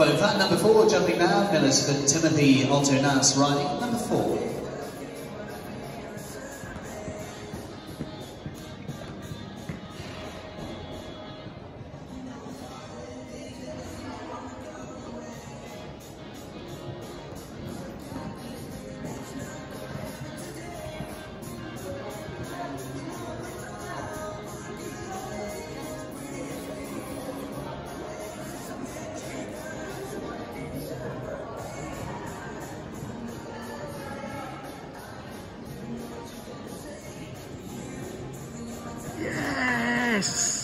Well, in fact, number four jumping now, Miller's for Timothy Alto Nas riding number four. Yes!